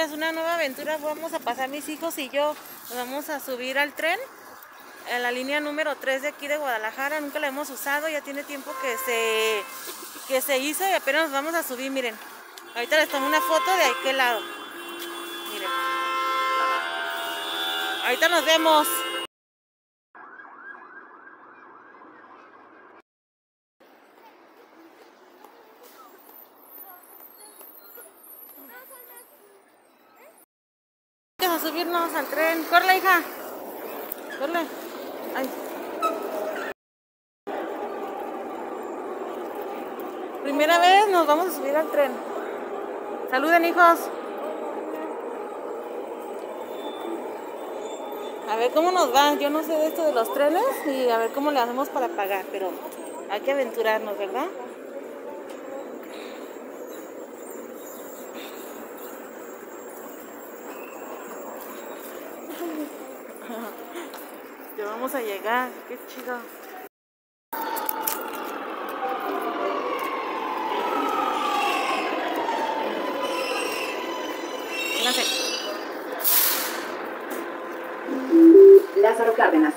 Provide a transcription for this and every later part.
muchachas, una nueva aventura. Vamos a pasar mis hijos y yo. Nos vamos a subir al tren. En la línea número 3 de aquí de Guadalajara. Nunca la hemos usado. Ya tiene tiempo que se, que se hizo y apenas nos vamos a subir. Miren. Ahorita les tomo una foto de aquel lado. Miren. Ahorita nos vemos. Vamos subirnos al tren. Corre, hija. Corre. Ay. Primera vez nos vamos a subir al tren. Saluden, hijos. A ver cómo nos va. Yo no sé de esto de los trenes y a ver cómo le hacemos para pagar, pero hay que aventurarnos, ¿verdad? Ya vamos a llegar, qué chido. Lázaro Cárdenas.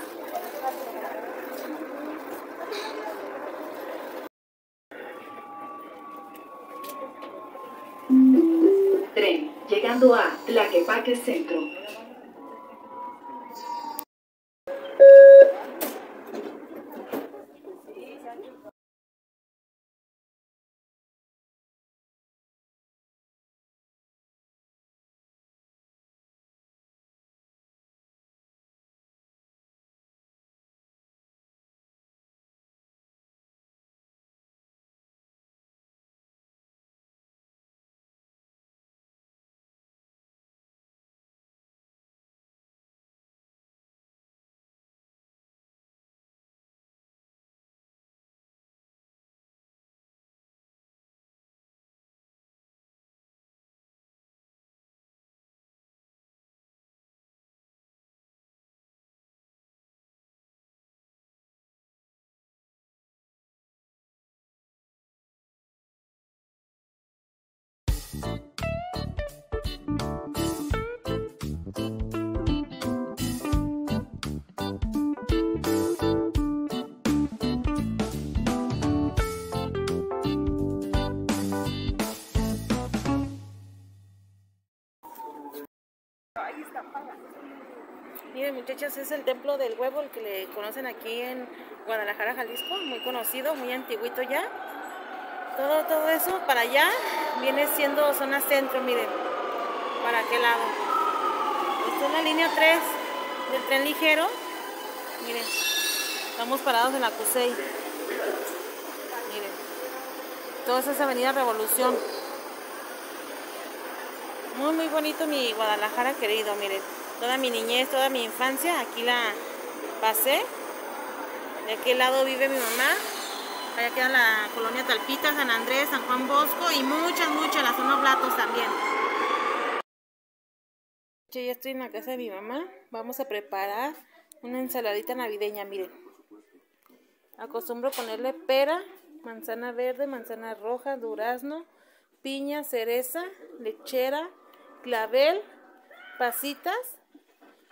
Tren, llegando a Tlaquepaque Centro. Miren muchachos, es el templo del huevo, el que le conocen aquí en Guadalajara, Jalisco, muy conocido, muy antiguito ya. Todo, todo eso para allá viene siendo zona centro, miren, para aquel lado. Esta es la línea 3 del tren ligero. Miren, estamos parados en la CUSEI. Miren, toda esa es Avenida Revolución. Muy, muy bonito mi Guadalajara querido, miren. Toda mi niñez, toda mi infancia, aquí la pasé. De aquel lado vive mi mamá. Allá queda la colonia Talpita, San Andrés, San Juan Bosco y muchas, muchas, la zona Blatos también. Yo ya estoy en la casa de mi mamá. Vamos a preparar una ensaladita navideña, miren. Acostumbro ponerle pera, manzana verde, manzana roja, durazno, piña, cereza, lechera, clavel, pasitas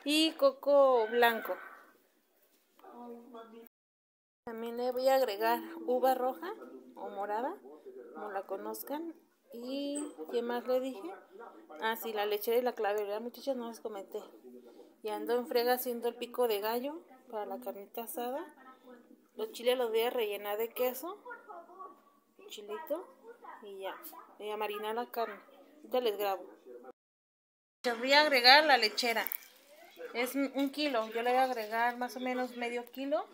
y coco blanco. También le voy a agregar uva roja o morada, como la conozcan. Y ¿qué más le dije? Ah, sí, la lechera y la clavel, ¿verdad, muchachas? No les comenté. Y ando en frega haciendo el pico de gallo para la carnita asada. Los chiles los voy a rellenar de queso, chilito y ya. Voy a marinar la carne. Ya les grabo. Les voy a agregar la lechera. Es un kilo. Yo le voy a agregar más o menos medio kilo.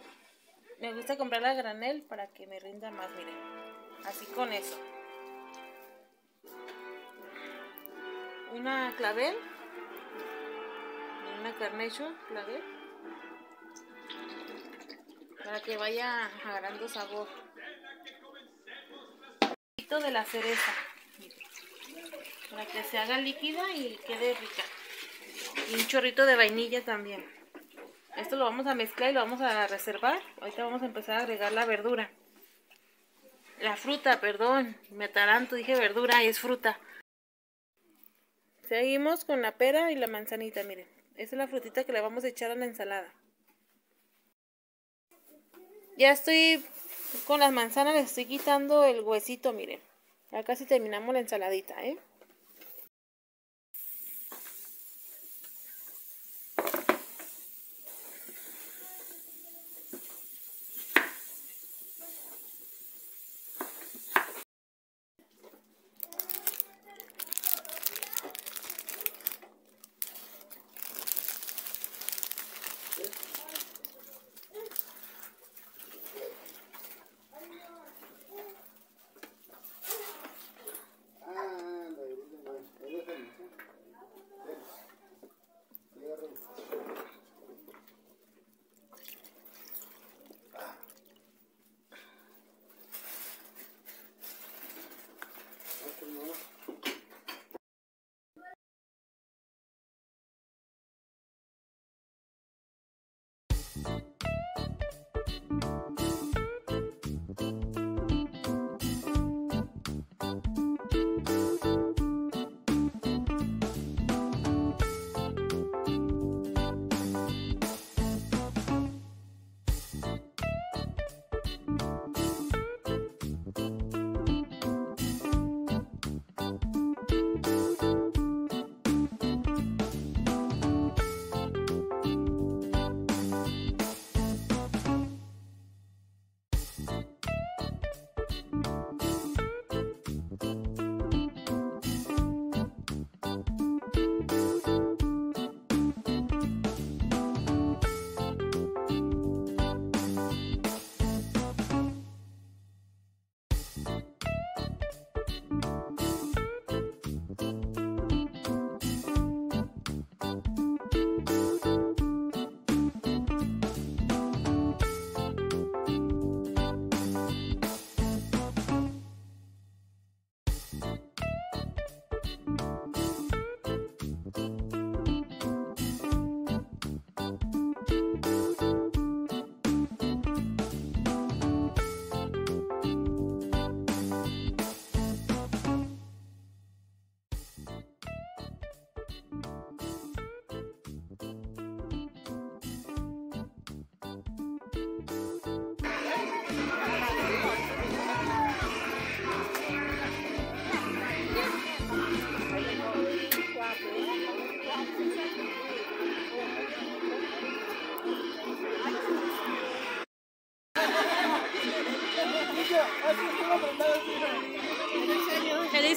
Me gusta comprarla a granel para que me rinda más, miren. Así con eso. Una clavel. Una carnation clavel. Para que vaya agarrando sabor. Un poquito de la cereza. Para que se haga líquida y quede rica. Y un chorrito de vainilla también. Esto lo vamos a mezclar y lo vamos a reservar. Ahorita vamos a empezar a agregar la verdura. La fruta, perdón. Me ataranto, dije verdura y es fruta. Seguimos con la pera y la manzanita, miren. Esa es la frutita que le vamos a echar a la ensalada. Ya estoy con las manzanas, les estoy quitando el huesito, miren. Ya casi terminamos la ensaladita, ¿eh?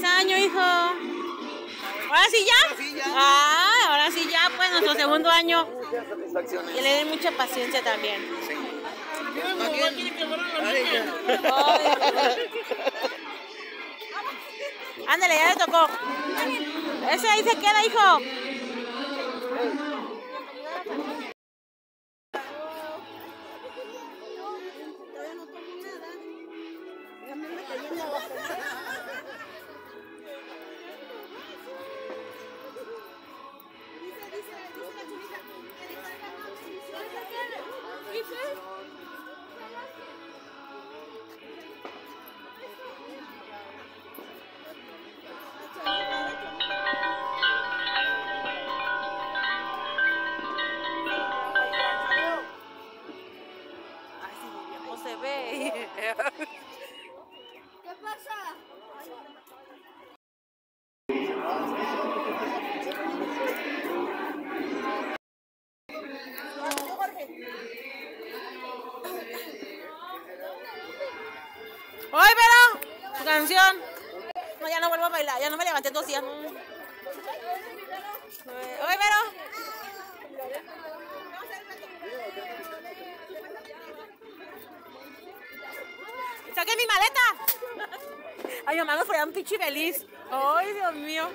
¡Feliz año, hijo! ¿Ahora sí ya? Ah, ahora sí ya, pues nuestro segundo año. Que le den mucha paciencia también. Ándale, ya le tocó. Ese ahí se queda, hijo. Canción. No, ya no vuelvo a bailar. Ya no me levanté dos días. Oye, pero. ¡Saqué mi maleta! Ay, mamá me fue un pinche feliz. Ay, Dios mío.